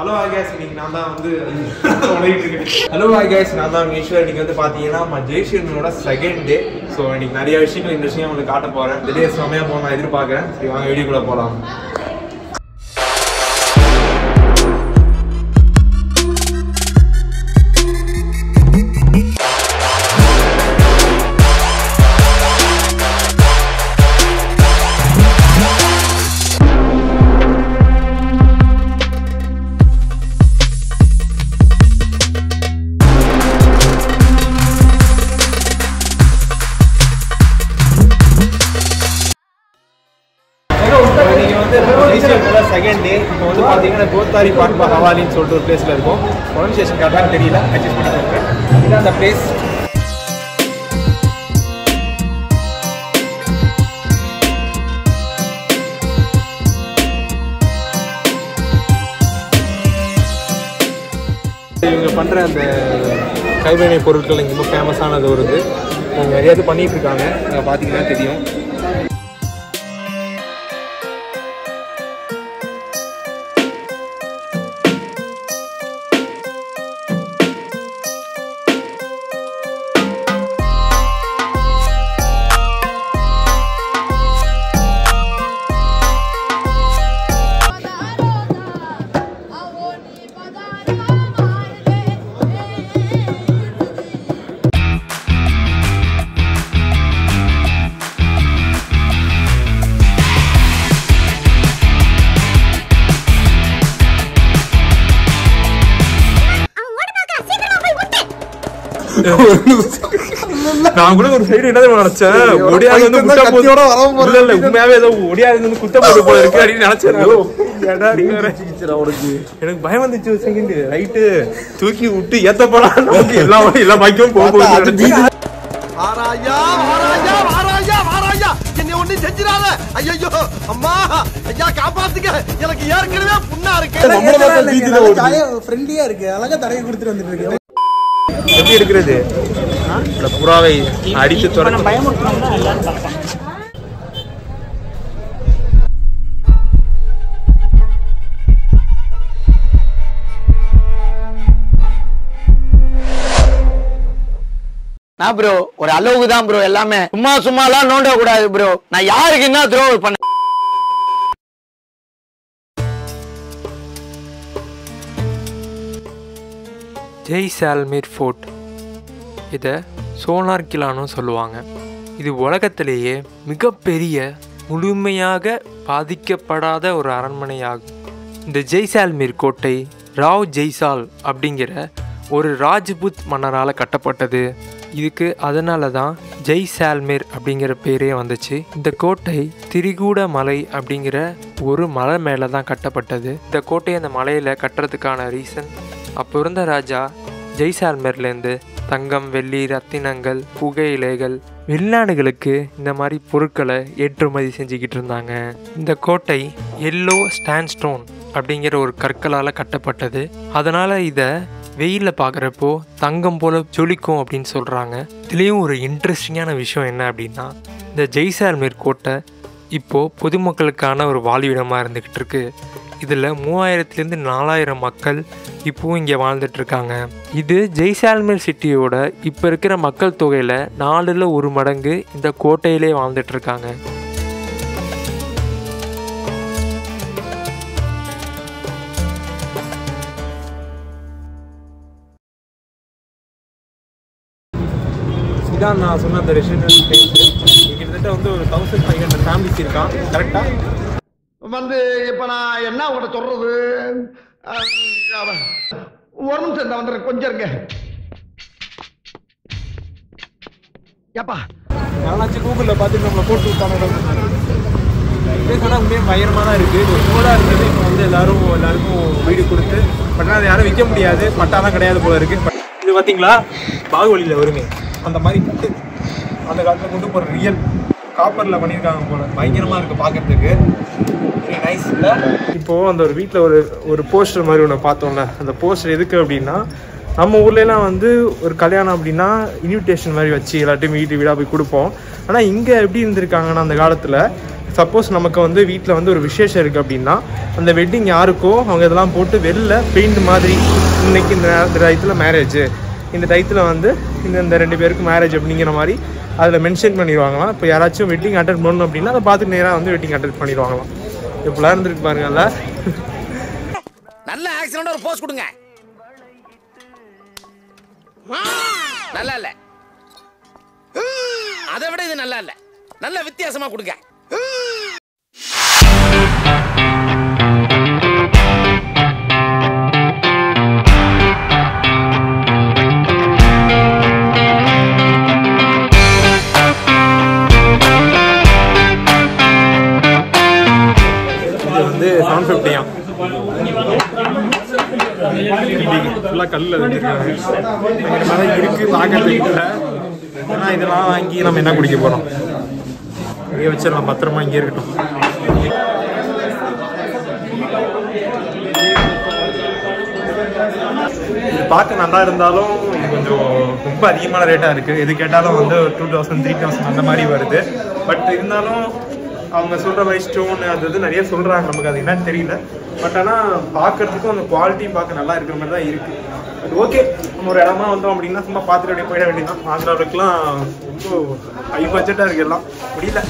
Hello case இன்னைக்கு நான் தான் வந்து உலகிட்டு இருக்கேன். ஹலோ கேஸ் நான் தான் ஈஸ்வர் இன்னைக்கு வந்து பார்த்தீங்கன்னா நம்ம ஜெய்ஷனோட செகண்ட் டே ஸோ இன்னைக்கு நிறைய விஷயங்கள் இந்த விஷயம் உங்களுக்கு காட்ட போகிறேன் திடீர் டே செம்மையாக போக நான் எதிர்பார்க்குறேன். சரி வாங்க வீடியோக்குள்ளே போகலாம் ஜெய்ஷனோட செகண்ட் டே இப்போ வந்து பார்த்தீங்கன்னா கோத்தாரி பாட்பா ஹவாலின்னு சொல்லிட்டு ஒரு பிளேஸில் இருக்கும். ப்ரொனன்சியேஷன் கரெக்டாக தெரியல. அட்ஜஸ்ட் பண்ணிக்கோங்க இதுதான் அந்த பிளேஸ் இவங்க பண்ணுற அந்த கைவினை பொருட்கள் இங்கே ரொம்ப ஃபேமஸானது ஒரு இது அவங்க நிறைய இது பண்ணிட்டு இருக்காங்க. இங்கே பார்த்தீங்கன்னா தெரியும். நான் கூட ஒரு சைடு என்ன நினைச்சேன்? ஒடியாது வந்து குத்த போது இல்ல இல்ல உண்மையாவே ஏதோ ஒடியாது வந்து குத்த போது போல இருக்கு அப்படின்னு நினைச்சேன். எனக்கு பயம் வந்துச்சு செகண்ட் ரைட்டு தூக்கி விட்டு ஏத்த போலாம் எல்லா எல்லா பாக்கியும் போக போகுது நினைச்சேன். வாராயா வாராயா வாராயா வாராயா என்னை ஒண்ணு செஞ்சிடாத. ஐயோ அம்மா ஐயா காப்பாத்துங்க. எனக்கு ஏற்கனவே புண்ணா இருக்கு. ஃப்ரெண்ட்லியா இருக்கு. அழகா தடவை கொடுத்துட்டு வந்துட்டு இருக்கு. எப்படி எடுக்கிறது? இந்த புறாவை அடித்து தொடர்ந்து நான் ப்ரோ ஒரு அளவுக்கு தான் ப்ரோ எல்லாமே. சும்மா சும்மா எல்லாம் நோண்ட கூடாது ப்ரோ நான் யாருக்கு என்ன துரோகம் பண்ண ஜெய்சால்மீர் ஃபோர்ட். இதை சோனார் கிலான்னு சொல்லுவாங்க. இது உலகத்திலேயே மிகப்பெரிய முழுமையாக பாதிக்கப்படாத ஒரு அரண்மனையாகும். இந்த ஜெய்சால்மீர் கோட்டை ராவ் ஜெய்சால் அப்படிங்கிற ஒரு ராஜ்புத் மன்னரால் கட்டப்பட்டது. இதுக்கு அதனால தான் ஜெய்சால்மீர் அப்படிங்கிற பேரே வந்துச்சு. இந்த கோட்டை திரிகூட மலை அப்படிங்கிற ஒரு மலை மேலே தான் கட்டப்பட்டது. இந்த கோட்டை அந்த மலையில் கட்டுறதுக்கான ரீசன் அப்போ இருந்த ராஜா ஜெய்சால்மேர்லேருந்து தங்கம் வெள்ளி ரத்தினங்கள் புகையிலைகள் வெளிநாடுகளுக்கு இந்த மாதிரி பொருட்களை ஏற்றுமதி செஞ்சுக்கிட்டு இருந்தாங்க. இந்த கோட்டை எல்லோ ஸ்டான்ஸ்டோன் அப்படிங்கிற ஒரு கற்களால் கட்டப்பட்டது. அதனால் இதை வெயிலில் பார்க்குறப்போ தங்கம் போல் ஜொலிக்கும் அப்படின்னு சொல்கிறாங்க இதுலேயும் ஒரு இன்ட்ரெஸ்டிங்கான விஷயம் என்ன அப்படின்னா இந்த ஜெய்சால்மீர் கோட்டை இப்போது பொதுமக்களுக்கான ஒரு வாழ்விடமாக இருந்துக்கிட்டு இருக்குது இதில் மூவாயிரத்துலேருந்து நாலாயிரம் மக்கள் இப்போவும் இங்கே வாழ்ந்துட்டு இருக்காங்க இது ஜெய்சால்மீர் சிட்டியோட இப்போ இருக்கிற மக்கள் தொகையில் நாலில் ஒரு மடங்கு இந்த கோட்டையிலே வாழ்ந்துட்டு இருக்காங்க இதான் நான் சொன்ன அந்த ரெசிடென்ட் பிளேஸ் கிட்டத்தட்ட வந்து ஒரு தௌசண்ட் ஃபைவ் ஹண்ட்ரட் ஃபேமிலிஸ் இருக்கான். கரெக்டா வந்து இப்ப நான் என்ன உங்கள்ட்ட சொல்றது? அஹ், ஒரு நிமிஷம் இந்த வந்துடுறேன் கொஞ்சம் இருங்க. ஏப்பா. யாராச்சும் கூகுளில் பார்த்து நம்மளை போட்டு விட்டாங்க உண்மையாக பயங்கரமாக தான் இருக்குது இது சூடாக இருந்தது. இப்போ வந்து எல்லாரும் எல்லாருக்கும் வீடு கொடுத்து பட் ஆனால் அதை யாரும் விற்க முடியாது. பட்டாலாம் கிடையாது போல இருக்கு. இது பார்த்தீங்களா பாகுபலியில வருமே. அந்த மாதிரி கட்டு. அந்த காலத்தில் கொண்டு போகிற ரியல் காப்பரில் பண்ணியிருக்காங்க போல. பயங்கரமாக இருக்குது பாக்குறதுக்கு. வெரி இப்போது அந்த ஒரு வீட்டில் ஒரு ஒரு போஸ்டர் மாதிரி ஒன்று பார்த்தோம்ல. அந்த போஸ்டர் எதுக்கு அப்படின்னா நம்ம ஊர்லலாம் வந்து ஒரு கல்யாணம் அப்படின்னா இன்விடேஷன் மாதிரி வச்சு எல்லாத்தையும் வீட்டு வீடாக போய் கொடுப்போம். ஆனால் இங்கே எப்படி இருந்திருக்காங்கன்னா அந்த காலத்தில் சப்போஸ் நமக்கு வந்து வீட்டில் வந்து ஒரு விசேஷம் இருக்குது அப்படின்னா அந்த வெட்டிங் யாருக்கோ அவங்க இதெல்லாம் போட்டு வெளில பெயிண்ட் மாதிரி இன்னைக்கு இந்த இந்த டயத்தில் மேரேஜ் இந்த டயத்தில் வந்து இந்த இந்த ரெண்டு பேருக்கு மேரேஜ் அப்படிங்கிற மாதிரி அதில் மென்ஷன் பண்ணிடுவாங்களாம். இப்போ யாராச்சும் வெட்டிங் அட்டன் பண்ணணும் அப்படின்னா அதை பார்த்துட்டு நேராக வந்து வெட்டிங் அட்டன் பண்ணிடுவாங்களாம். எப்படிலாம் இருந்திருக்கு பாருங்கல்ல. நல்ல ஆக்சிடென்ட் ஒரு போஸ்ட் கொடுங்க. நல்லா இல்ல. அதை விட இது நல்லா இல்ல. நல்ல வித்தியாசமா கொடுங்க. ஃபிஃப்டியா ஃபுல்லாக கல்லில் வச்சுருக்காங்க பயங்கரமாக இருக்கு பார்க்கறதுக்கு இல்லை. ஆனால் இதெல்லாம் வாங்கி நம்ம என்ன குடிக்க போகிறோம் இங்கே வச்சிடலாம் பத்திரமா இங்கே இருக்கட்டும். இது பார்க்க நல்லா இருந்தாலும் இது கொஞ்சம் ரொம்ப அதிகமான ரேட்டாக இருக்குது எது கேட்டாலும் வந்து டூ தௌசண்ட் த்ரீ தௌசண்ட் அந்த மாதிரி வருது. பட் இருந்தாலும் அவங்க சொல்கிற மாதிரி ஸ்டோன் அது இது நிறைய சொல்கிறாங்க நமக்கு அது என்னன்னு தெரியல. பட் ஆனால் பார்க்கறதுக்கும் அந்த குவாலிட்டியும் பார்க்க நல்லா இருக்கிற மாதிரி தான் இருக்குது பட் ஓகே நம்ம ஒரு இடமா வந்தோம் அப்படின்னா சும்மா பார்த்துட்டு அப்படியே போயிட வேண்டியதான் ஆந்திராவுக்குலாம் ரொம்ப ஹை பட்ஜெட்டாக இருக்கு எல்லாம். முடியல.